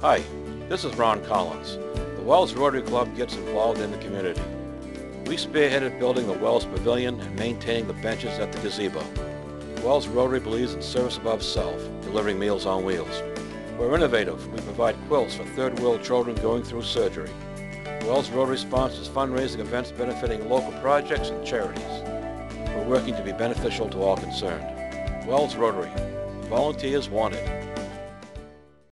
Hi, this is Ron Collins. The Wells Rotary Club gets involved in the community. We spearheaded building the Wells Pavilion and maintaining the benches at the gazebo. Wells Rotary believes in service above self, delivering meals on wheels. We're innovative. We provide quilts for third world children going through surgery. Wells Rotary sponsors fundraising events benefiting local projects and charities. We're working to be beneficial to all concerned. Wells Rotary. Volunteers wanted.